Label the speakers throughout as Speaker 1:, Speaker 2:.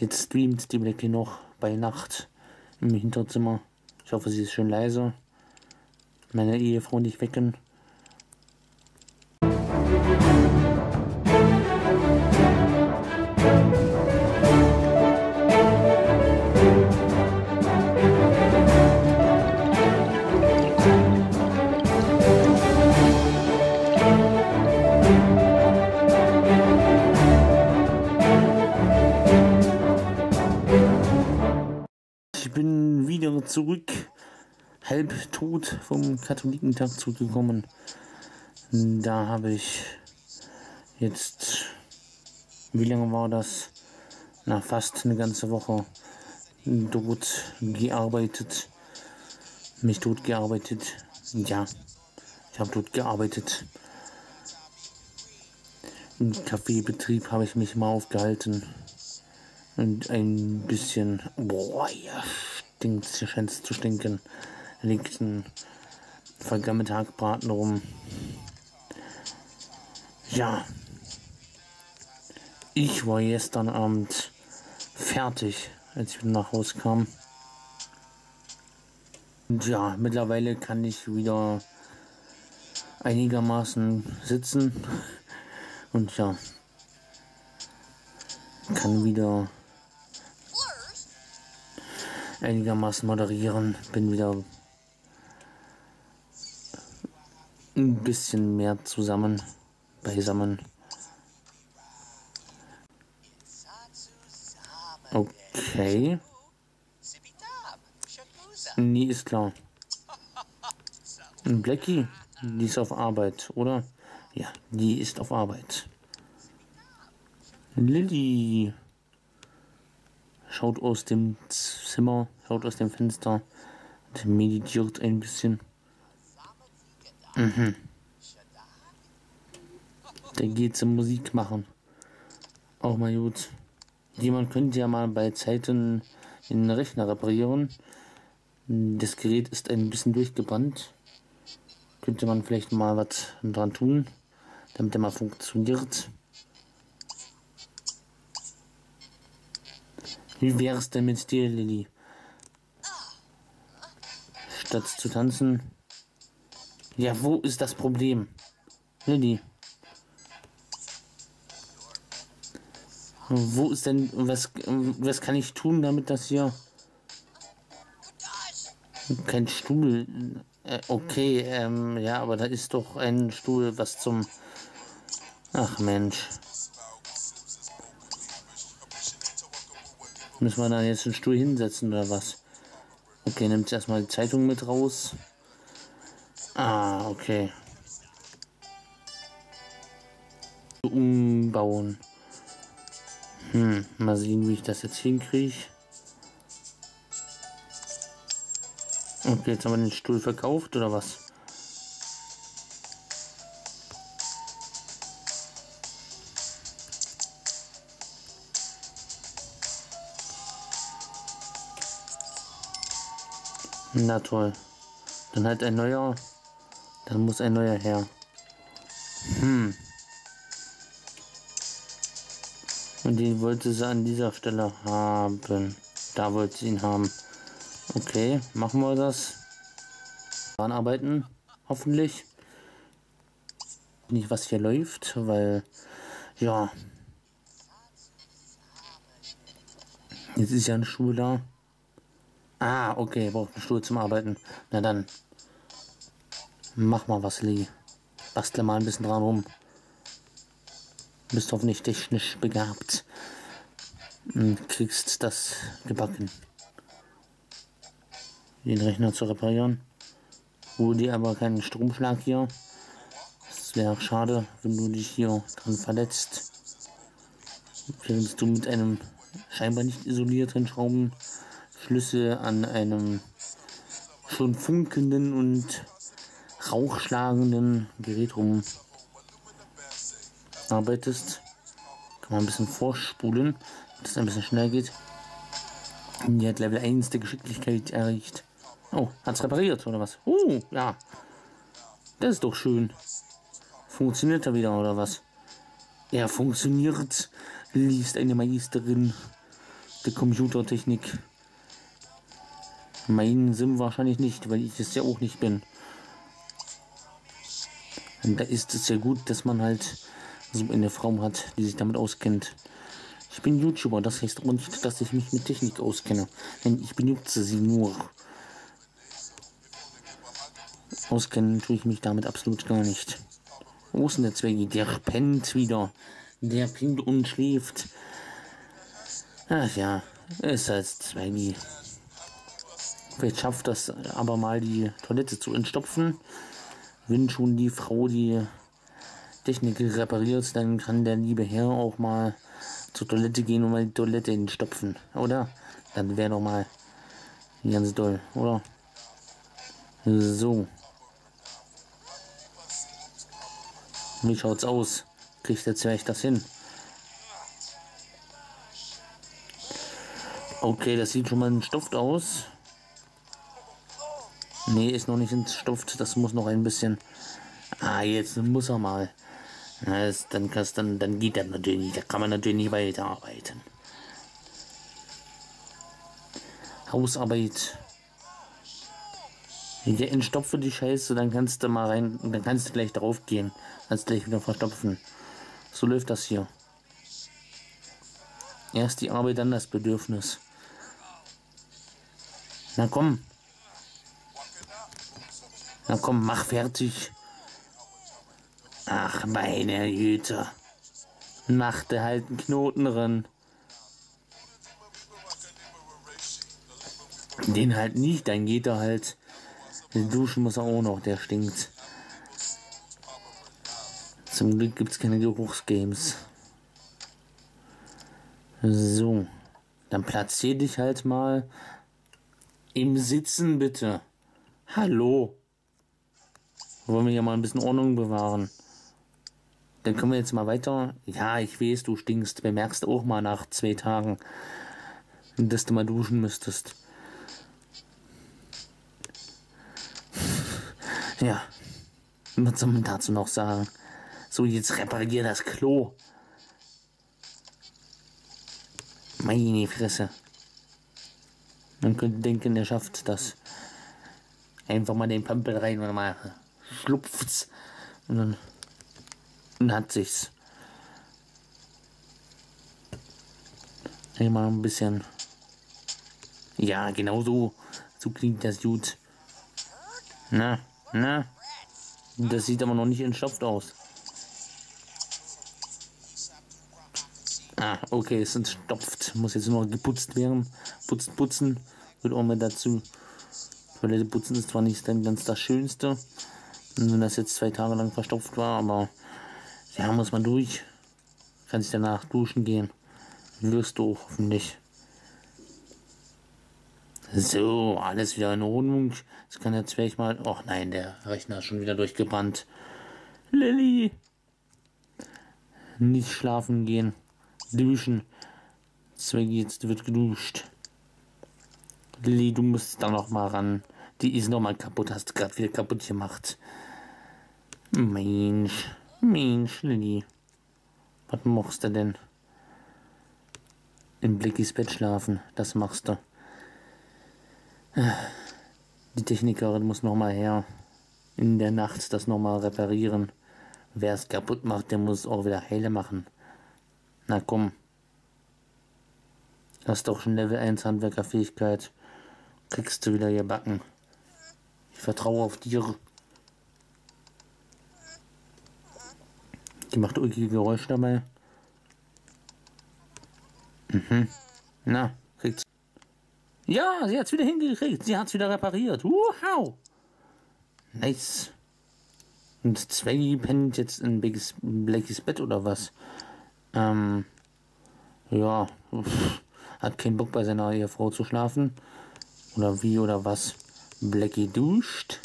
Speaker 1: Jetzt streamt die Blackie noch bei Nacht im Hinterzimmer. Ich hoffe, sie ist schön leise. Meine Ehefrau nicht wecken. Zurück, halb tot vom Katholikentag zurückgekommen. Da habe ich jetzt, wie lange war das? Na, fast eine ganze Woche dort gearbeitet. Mich dort gearbeitet. Ja, ich habe dort gearbeitet. Im Kaffeebetrieb habe ich mich mal aufgehalten. Und ein bisschen, boah, ja, stinkt, scheint es zu stinken. Da liegt ein vergammelter Hackbraten rum. Ja, ich war gestern Abend fertig, als ich nach Hause kam. Und ja, mittlerweile kann ich wieder einigermaßen sitzen. Und ja, kann wieder einigermaßen moderieren. Bin wieder ein bisschen mehr zusammen, beisammen. Okay. Nee, ist klar. Blackie, die ist auf Arbeit, oder? Ja, die ist auf Arbeit. Lilly schaut aus dem Zimmer, schaut aus dem Fenster und meditiert ein bisschen. Mhm. Der geht zum Musik machen. Auch mal gut. Jemand könnte ja mal bei Zeiten den Rechner reparieren. Das Gerät ist ein bisschen durchgebrannt. Könnte man vielleicht mal was dran tun, damit er mal funktioniert. Wie wäre es denn mit dir, Lilly? Statt zu tanzen. Ja, wo ist das Problem? Lilly. Wo ist denn, was, was kann ich tun, damit das hier... Kein Stuhl. Äh, okay, ähm, ja, aber da ist doch ein Stuhl, was zum... Ach Mensch. Müssen wir da jetzt einen Stuhl hinsetzen oder was? Okay, nimmt erstmal die Zeitung mit raus. Ah, okay. Umbauen. Hm, mal sehen, wie ich das jetzt hinkriege. Okay, jetzt haben wir den Stuhl verkauft oder was? Na toll. Dann halt ein neuer. Dann muss ein neuer her. Hm. Und den wollte sie an dieser Stelle haben. Da wollte sie ihn haben. Okay, machen wir das. Anarbeiten, hoffentlich. Nicht, was hier läuft, weil, ja. Jetzt ist ja ein Stuhl da. Ah, okay, braucht einen Stuhl zum Arbeiten. Na dann. Mach mal was, Lee. Bastle mal ein bisschen dran rum. Bist hoffentlich technisch begabt. Und kriegst das gebacken. Den Rechner zu reparieren. Hol dir aber keinen Stromschlag hier. Es wäre schade, wenn du dich hier dran verletzt. Während du mit einem scheinbar nicht isolierten Schraubenschlüssel an einem schon funkelnden und rauchschlagenden Gerät rum arbeitest. Kann man ein bisschen vorspulen, dass es ein bisschen schnell geht. Die hat Level 1 der Geschicklichkeit erreicht. Oh, hat's repariert oder was? Uh, ja. Das ist doch schön. Funktioniert er wieder oder was? Er funktioniert, liest eine Meisterin. der Computertechnik. Mein Sim wahrscheinlich nicht, weil ich es ja auch nicht bin. Und da ist es ja gut, dass man halt so eine Frau hat, die sich damit auskennt. Ich bin YouTuber, das heißt auch nicht, dass ich mich mit Technik auskenne. Denn ich benutze sie nur. Auskennen tue ich mich damit absolut gar nicht. Wo ist denn der Zwecki? Der pennt wieder. Der pennt und schläft. Ach ja, ist halt Zwecki. Vielleicht schafft das aber mal die Toilette zu entstopfen. Wenn schon die Frau die Technik repariert, dann kann der liebe Herr auch mal zur Toilette gehen und mal die Toilette entstopfen, oder? Dann wäre doch mal ganz doll, oder? So. Wie schaut's aus? Kriegt der Zwerg das hin? Okay, das sieht schon mal entstopft aus. Nee, ist noch nicht entstopft. Das muss noch ein bisschen. Ah, jetzt muss er mal. Das, dann, dann, dann geht das natürlich nicht. Da kann man natürlich nicht weiterarbeiten. Hausarbeit. Ja, entstopfe die Scheiße, dann kannst du mal rein, dann kannst du gleich drauf gehen. Kannst gleich wieder verstopfen. So läuft das hier. Erst die Arbeit, dann das Bedürfnis. Na komm. Na komm, mach fertig. Ach, meine Güte. Machte halt einen Knoten drin. Den halt nicht, dann geht er halt. Den duschen muss er auch noch, der stinkt. Zum Glück gibt es keine Geruchsgames. So. Dann platzier dich halt mal im Sitzen, bitte. Hallo. Wollen wir hier mal ein bisschen Ordnung bewahren? Dann können wir jetzt mal weiter. Ja, ich weiß, du stinkst. Bemerkst auch mal nach zwei Tagen, dass du mal duschen müsstest. Ja, was soll man dazu noch sagen? So, jetzt reparier das Klo. Meine Fresse. Man könnte denken, er schafft das. Einfach mal den Pampel rein und mal schlupft's. Und dann und hat sich's. Immer ein bisschen. Ja, genau so. So klingt das gut. Na, na. Das sieht aber noch nicht entstopft aus. Ah, okay, es entstopft. Muss jetzt nur geputzt werden. Putzt, putzen. Wird auch mal dazu. Toilette putzen ist zwar nicht ganz das Schönste. Wenn das jetzt zwei Tage lang verstopft war, aber ja, muss man durch. Kann sich danach duschen gehen. Wirst du hoffentlich. So, alles wieder in Ordnung. Jetzt kann der Zwerg mal. Ach nein, der Rechner ist schon wieder durchgebrannt. Lilly! Nicht schlafen gehen. Duschen. Zwerg jetzt wird geduscht. Lilly, du musst da noch mal ran. Die ist noch mal kaputt. Hast du gerade wieder kaputt gemacht. Mensch. Mensch, Lilly. Was machst du denn? Im Blickis Bett schlafen, das machst du. Die Technikerin muss noch mal her. In der Nacht das noch mal reparieren. Wer es kaputt macht, der muss es auch wieder heile machen. Na komm. Hast doch schon Level 1 Handwerkerfähigkeit. Kriegst du wieder gebacken. Vertraue auf dir. Die macht ulkige Geräusche dabei. Mhm. Na, kriegt's. Ja, sie hat's wieder hingekriegt. Sie hat's wieder repariert. Wow. Nice. Und Zweggy pennt jetzt in Biggies, Blackies Bett oder was? Ähm, ja, hat keinen Bock bei seiner Ehefrau zu schlafen. Oder wie oder was? Blackie duscht.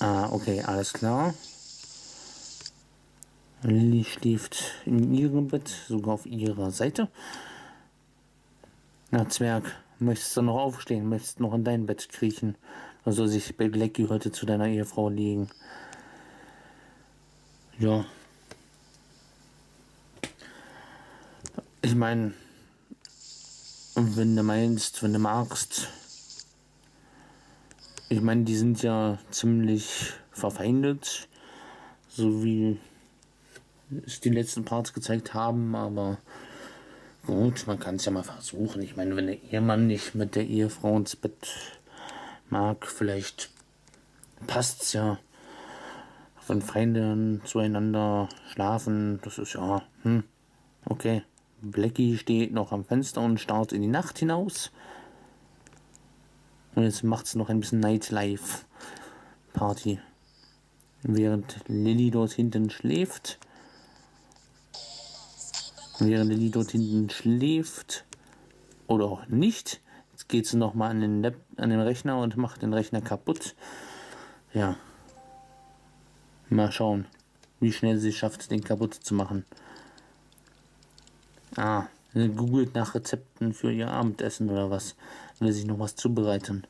Speaker 1: Ah, okay, alles klar. Lilly schläft in ihrem Bett, sogar auf ihrer Seite. Na, Zwerg, möchtest du noch aufstehen? Möchtest du noch in dein Bett kriechen? Oder soll sich Blackie heute zu deiner Ehefrau legen? Ja. Ich meine, wenn du meinst, wenn du magst. Ich meine, die sind ja ziemlich verfeindet, so wie es die letzten Parts gezeigt haben, aber gut, man kann es ja mal versuchen. Ich meine, wenn der Ehemann nicht mit der Ehefrau ins Bett mag, vielleicht passt es ja. Wenn Feinde zueinander schlafen, das ist ja, hm, okay. Blackie steht noch am Fenster und starrt in die Nacht hinaus. Und jetzt macht es noch ein bisschen Nightlife Party. Während Lilly dort hinten schläft. Während Lilly dort hinten schläft. Oder auch nicht. Jetzt geht sie nochmal an den, an den Rechner und macht den Rechner kaputt. Ja. Mal schauen, wie schnell sie schafft, den kaputt zu machen. Ah, googelt nach Rezepten für ihr Abendessen oder was. Will sich noch was zubereiten.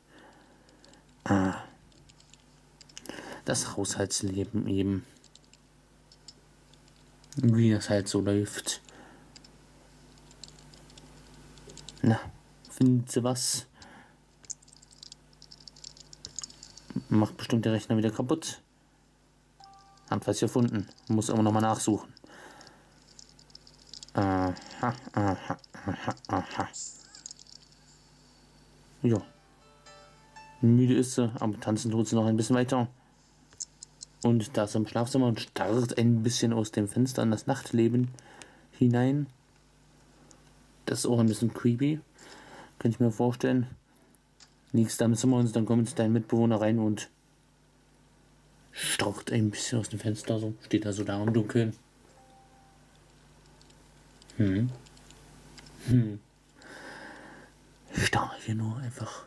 Speaker 1: Ah. Das Haushaltsleben eben. Wie das halt so läuft. Na, findet sie was? Macht bestimmt der Rechner wieder kaputt. Hat was gefunden. Muss aber nochmal nachsuchen. Aha, aha, aha, aha. Ja. Müde ist sie, aber tanzen tut sie noch ein bisschen weiter. Und da ist im Schlafzimmer und starrt ein bisschen aus dem Fenster in das Nachtleben hinein. Das ist auch ein bisschen creepy. Könnte ich mir vorstellen. Liegst da im Zimmer und dann kommt dein Mitbewohner rein und starrt ein bisschen aus dem Fenster so. Steht da so da im Dunkeln. Hm. Hm. Ich starre hier nur einfach.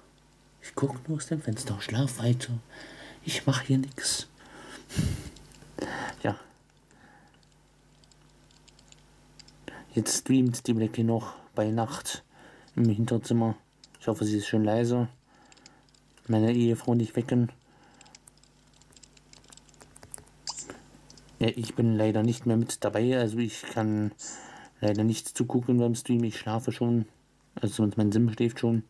Speaker 1: Ich gucke nur aus dem Fenster, schlaf weiter. Ich mache hier nichts. Ja. Jetzt streamt die Blackie noch bei Nacht im Hinterzimmer. Ich hoffe, sie ist schön leise. Meine Ehefrau nicht wecken. Ja, ich bin leider nicht mehr mit dabei, also ich kann leider nichts zugucken beim Stream. Ich schlafe schon. Also mein Sim schläft schon.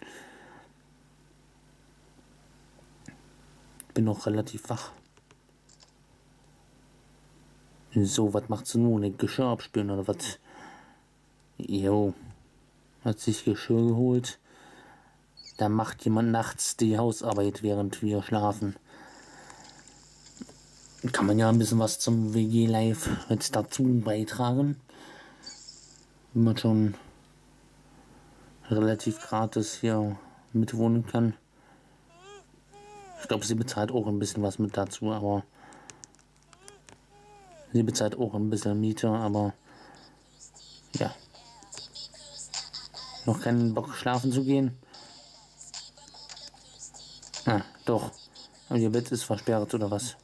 Speaker 1: Bin noch relativ wach. So, was macht sie nun? Ein Geschirr abspülen oder was? Jo. Hat sich Geschirr geholt. Da macht jemand nachts die Hausarbeit, während wir schlafen. Kann man ja ein bisschen was zum WG Live mit dazu beitragen. Man schon relativ gratis hier mitwohnen kann. Ich glaube, sie bezahlt auch ein bisschen was mit dazu, aber sie bezahlt auch ein bisschen Miete, aber ja. Noch keinen Bock schlafen zu gehen. Ah, doch. Und ihr Bett ist versperrt oder was?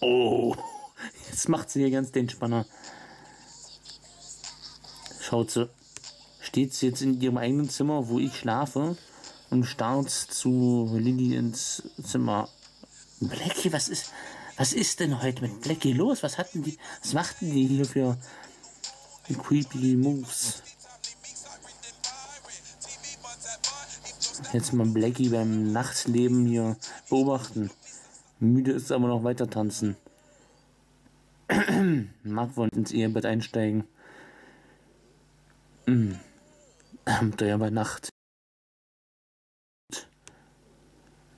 Speaker 1: Oh, jetzt macht sie hier ganz den Spanner. Schaut sie steht sie jetzt in ihrem eigenen Zimmer, wo ich schlafe, und starrt zu Lilly ins Zimmer. Blackie, was ist, was ist denn heute mit Blackie los? Was hatten die, was machten die hier für creepy Moves? Jetzt mal Blackie beim Nachtleben hier beobachten. Müde ist aber noch weiter tanzen. Mag wohl ins Ehebett einsteigen. Mm. Abenteuer bei Nacht.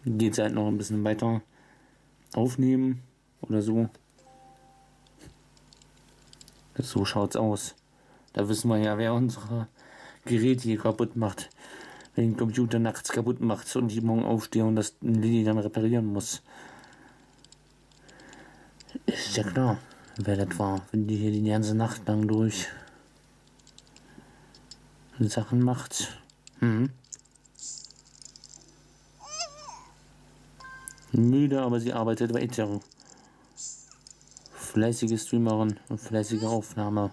Speaker 1: Geht halt noch ein bisschen weiter aufnehmen oder so. So schaut's aus. Da wissen wir ja, wer unsere Geräte hier kaputt macht. Wenn den Computer nachts kaputt macht und ich morgen aufstehe und das Lilly dann reparieren muss. Ist ja klar, wer das war, wenn die hier die ganze Nacht lang durch Sachen macht. Hm. Müde, aber sie arbeitet weiter. Fleißige Streamerin und fleißige Aufnahme.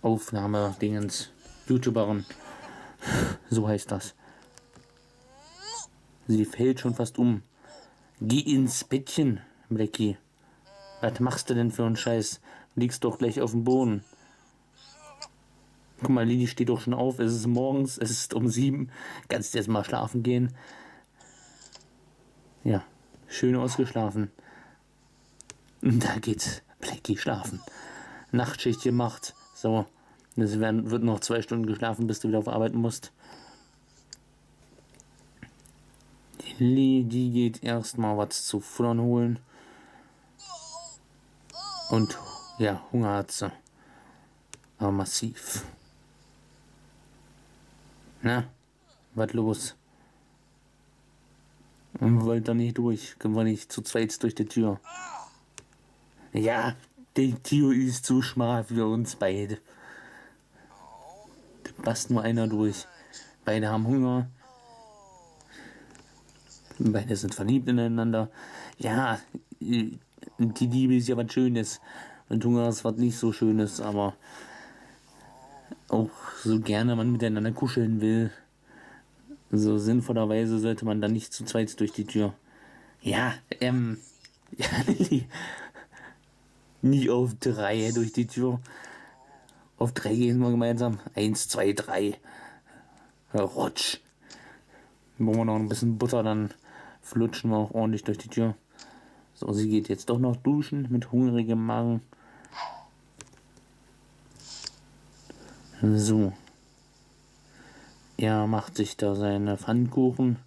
Speaker 1: Aufnahme-Dingens. YouTuberin. So heißt das. Sie fällt schon fast um. Geh ins Bettchen, Blackie. Was machst du denn für einen Scheiß? Liegst doch gleich auf dem Boden. Guck mal, Lili steht doch schon auf. Es ist morgens, es ist um sieben. Kannst jetzt mal schlafen gehen. Ja, schön ausgeschlafen. Da geht Blackie schlafen. Nachtschicht gemacht. So, es wird noch zwei Stunden geschlafen, bis du wieder auf Arbeit musst. Die, die geht erstmal was zu futtern holen. Und ja, Hunger hat sie. Aber massiv. Na, was los? Und wollt da nicht durch. Können wir nicht zu zweit durch die Tür. Ja, die Tür ist zu schmal für uns beide. Da passt nur einer durch. Beide haben Hunger. Beide sind verliebt ineinander. Ja, die Liebe ist ja was Schönes. Und Hunger ist was nicht so Schönes, aber auch so gerne man miteinander kuscheln will, so sinnvollerweise sollte man dann nicht zu zweit durch die Tür. Ja, ähm, ja, nie auf drei durch die Tür. Auf drei gehen wir gemeinsam. Eins, zwei, drei. Rutsch. Wollen wir noch ein bisschen Butter, dann flutschen wir auch ordentlich durch die Tür. So, sie geht jetzt doch noch duschen mit hungrigem Magen. So. Er macht sich da seine Pfannkuchen.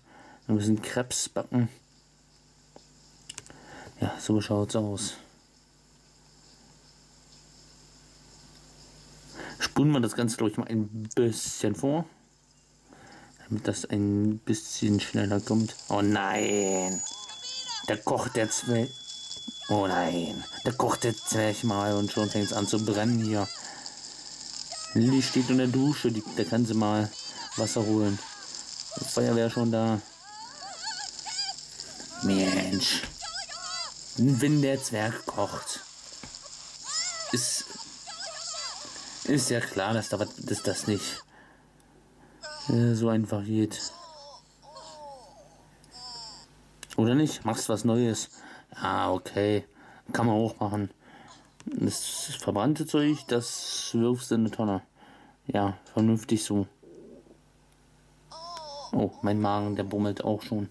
Speaker 1: Ein bisschen Krebs backen. Ja, so schaut's aus. Spulen wir das Ganze, glaube ich, mal ein bisschen vor. Damit das ein bisschen schneller kommt. Oh nein! Da kocht der Zwerg. Oh nein! Da kocht der Zwerg mal und schon fängt es an zu brennen hier. Lilly steht in der Dusche, die, da kann sie mal Wasser holen. Das Feuerwehr schon da. Mensch. Wenn der Zwerg kocht, ist, ist ja klar, dass, da, dass das nicht äh, so einfach geht. Oder nicht? Machst was Neues. Ah, okay. Kann man auch machen. Das verbrannte Zeug, das wirfst du in eine Tonne. Ja, vernünftig so. Oh, mein Magen, der bummelt auch schon.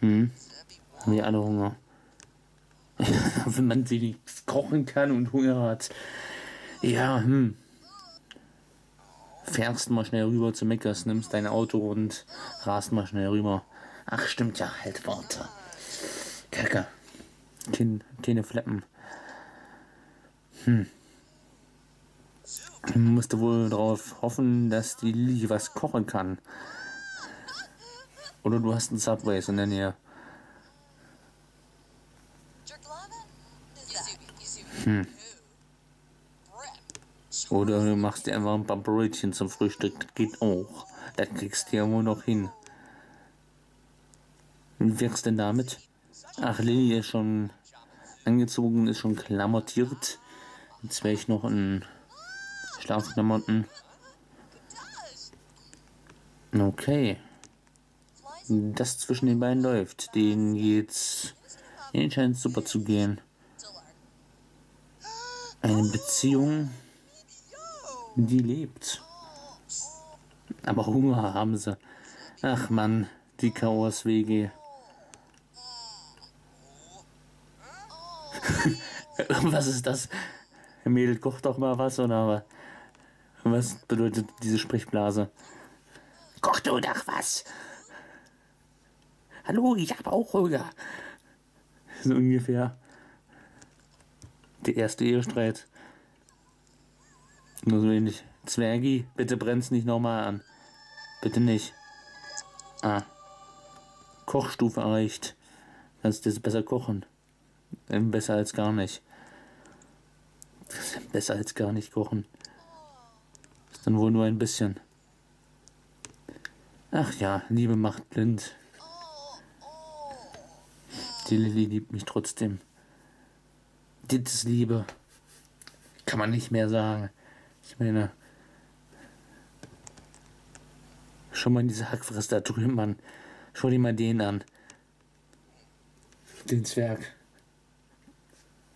Speaker 1: Hm. Haben wir alle Hunger. Wenn man wenigstens kochen kann und Hunger hat. Ja, hm. Fährst mal schnell rüber zu Meckers, nimmst dein Auto und rast mal schnell rüber. Ach, stimmt ja, halt, warte. Kacke. Keine, keine Fleppen. Hm. Ich musste wohl darauf hoffen, dass die Lilly was kochen kann. Oder du hast einen Subways in der Nähe. Hm. Oder du machst dir einfach ein paar Brötchen zum Frühstück. Das geht auch. Das kriegst du ja wohl noch hin. Wie wirkst denn damit? Ach, Lilly ist schon angezogen, ist schon klamottiert. Jetzt wäre ich noch in Schlafklamotten. Okay. Das zwischen den beiden läuft. Den geht's. Den scheint super zu gehen. Eine Beziehung, die lebt. Aber Hunger haben sie. Ach man, die Chaoswege. Was ist das? Mädel, kocht doch mal was, oder was bedeutet diese Sprechblase? Koch du doch was! Hallo, ich habe auch Hunger. So ungefähr. Der erste Ehestreit. Nur so ähnlich. Zwergi, bitte brenn's nicht nochmal an. Bitte nicht. Ah. Kochstufe erreicht. Kannst du besser kochen. Besser als gar nicht. Besser als gar nicht kochen. Ist dann wohl nur ein bisschen. Ach ja, Liebe macht blind. Die Lilly liebt mich trotzdem. Das ist Liebe. Kann man nicht mehr sagen. Ich meine, schau mal diese Hackfress da drüben an. Schau dir mal den an. Den Zwerg.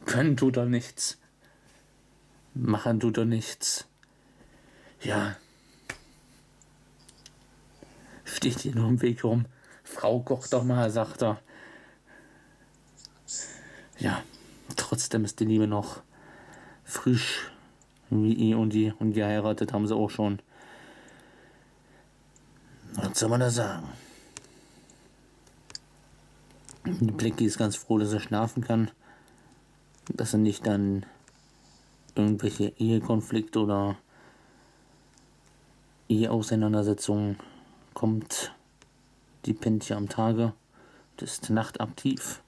Speaker 1: Können tut er nichts. Machen tut er nichts. Ja. Steht hier nur im Weg rum. Frau, koch doch mal, sagt er. Ja, trotzdem ist die Liebe noch frisch wie eh und die und geheiratet haben sie auch schon. Was soll man da sagen? Die Blackie ist ganz froh, dass er schlafen kann. Dass er nicht dann irgendwelche Ehekonflikte oder Eheauseinandersetzungen kommt. Die pennt ja am Tage. Das ist nachtaktiv.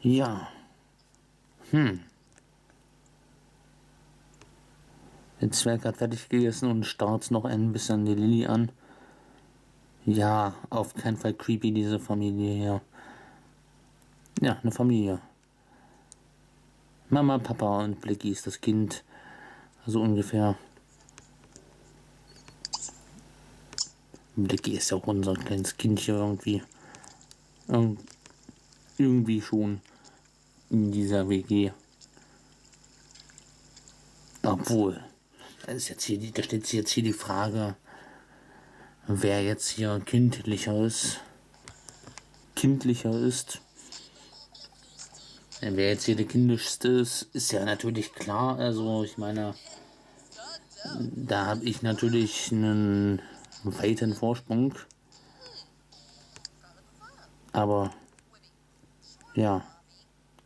Speaker 1: Ja. Hm. Der Zwerg hat fertig gegessen und starrt noch ein bisschen die Lilly an. Ja, auf keinen Fall creepy, diese Familie hier. Ja, eine Familie. Mama, Papa und Blicky ist das Kind. So ungefähr. Blicky ist ja auch unser kleines Kind hier irgendwie. irgendwie schon in dieser WG. Obwohl. Das ist jetzt hier da steht jetzt hier die Frage, wer jetzt hier kindlicher ist. Kindlicher ist. Wer jetzt hier der kindischste ist, ist ja natürlich klar. Also ich meine, da habe ich natürlich einen weiten Vorsprung. Aber ja,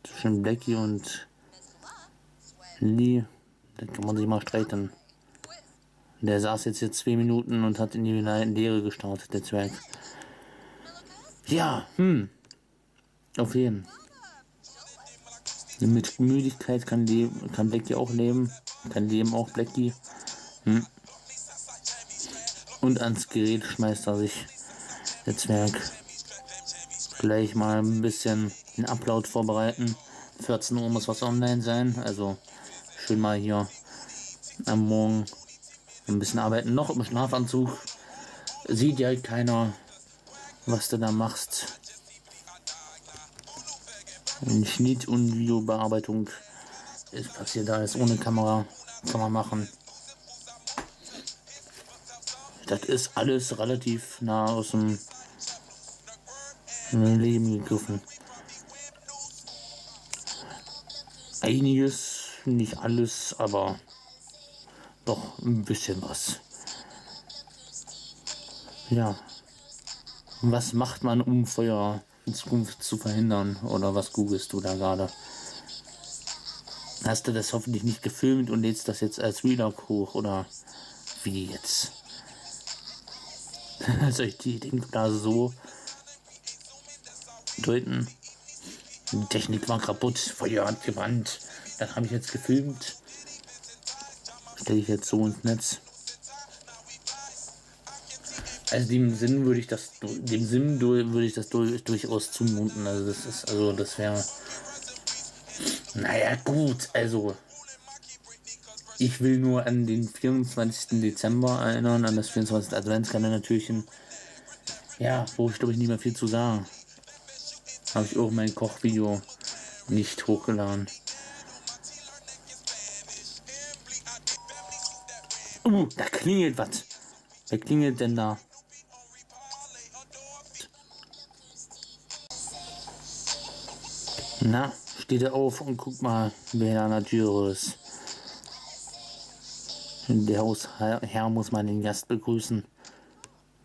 Speaker 1: zwischen Blackie und Lee, da kann man sich mal streiten. Der saß jetzt hier zwei Minuten und hat in die Leere gestartet, der Zwerg. Ja, hm. Auf jeden. Mit Müdigkeit kann, leben, kann Blackie auch leben. Kann leben auch Blackie. Hm. Und ans Gerät schmeißt er sich, der Zwerg. Gleich mal ein bisschen den Upload vorbereiten. 14 Uhr muss was online sein. Also schön mal hier am Morgen ein bisschen arbeiten, noch im Schlafanzug. Sieht ja keiner, was du da machst. Schnitt und Videobearbeitung ist passiert alles ohne Kamera. Kann man machen. Das ist alles relativ nah aus dem Leben gegriffen. Einiges, nicht alles, aber doch ein bisschen was. Ja. Was macht man, um Feuer in Zukunft zu verhindern? Oder was googelst du da gerade? Hast du das hoffentlich nicht gefilmt und lädst das jetzt als Vlog hoch? Oder wie jetzt? Soll ich die Dinge da so deuten? Die Technik war kaputt, Feuer hat gewandt. Das habe ich jetzt gefilmt stelle ich jetzt so ins Netz. Also dem Sinn würde ich das dem Sinn würde ich das durchaus zumuten. Also das ist also das wäre naja gut, also ich will nur an den 24. Dezember erinnern, an das 24. Adventskalendertürchen. Ja, wo ich glaube ich nicht mehr viel zu sagen. Habe ich auch mein Kochvideo nicht hochgeladen. Uh, da klingelt was. Wer klingelt denn da? Na, steht er auf und guck mal, wer da an der Tür ist. Der Hausherr muss mal den Gast begrüßen.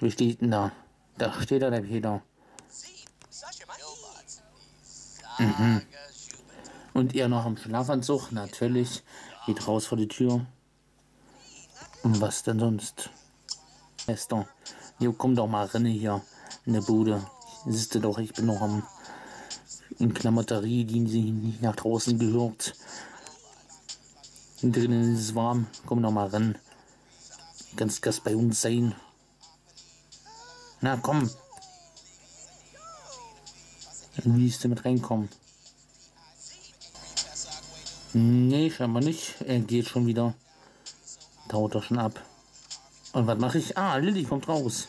Speaker 1: Wie steht denn da? Da steht er, der Peter. Mhm. Und ihr noch im Schlafanzug? Natürlich. Geht raus vor die Tür. Und was denn sonst? Esther, jo, komm doch mal rein hier in der Bude. Siehst du doch, ich bin noch am in Klamotterie, die nicht nach draußen gehört. Drinnen ist es warm. Komm doch mal ran. Kannst Gast bei uns sein. Na komm. Wie ist du mit reinkommen? Nee, scheinbar nicht. Er geht schon wieder. Taut doch schon ab. Und was mache ich? Ah, Lilly kommt raus.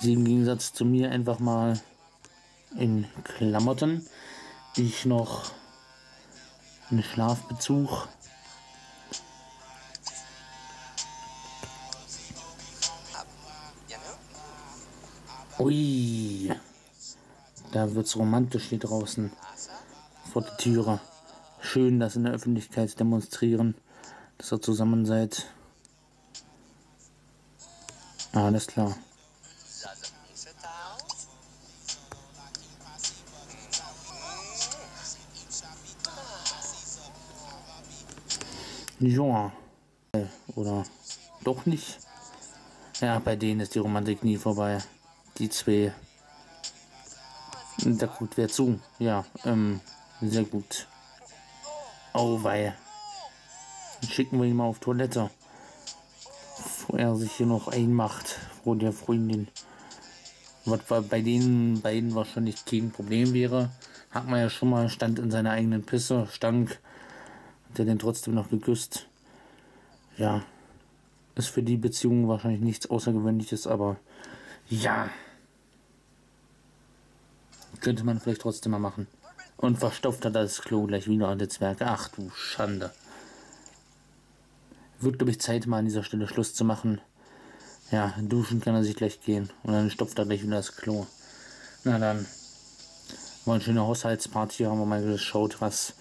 Speaker 1: Sie im Gegensatz zu mir einfach mal in Klamotten, ich noch einen Schlafbezug Ui, da wird's romantisch hier draußen vor der Türe. Schön, dass in der Öffentlichkeit demonstrieren, dass ihr zusammen seid. Alles klar. Ja. Äh, oder doch nicht. Ja, bei denen ist die Romantik nie vorbei. Die zwei. Da guckt wer zu. Ja, ähm, sehr gut. Oh, weil. Schicken wir ihn mal auf Toilette. Bevor er sich hier noch einmacht vor der Freundin. Was bei den beiden wahrscheinlich kein Problem wäre. Hat man ja schon mal, stand in seiner eigenen Pisse, stank. Hat er den trotzdem noch geküsst. Ja, ist für die Beziehung wahrscheinlich nichts Außergewöhnliches, aber ja. Könnte man vielleicht trotzdem mal machen. Und verstopft hat das Klo gleich wieder an der Zwerge. Ach du Schande. Wird, glaube ich, Zeit, mal an dieser Stelle Schluss zu machen. Ja, duschen kann er sich gleich gehen. Und dann stopft er gleich wieder das Klo. Na dann. War eine schöne Haushaltsparty. Haben wir mal geschaut, was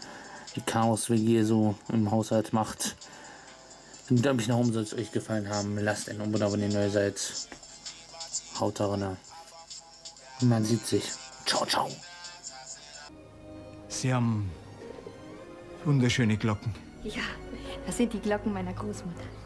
Speaker 1: die Chaos-WG so im Haushalt macht. Ein Däumchen nach oben soll es euch gefallen haben. Lasst ein Abo da, wenn ihr neu seid. Haut da Man sieht sich. Ciao, ciao.
Speaker 2: Sie haben wunderschöne Glocken.
Speaker 3: Ja, das sind die Glocken meiner Großmutter.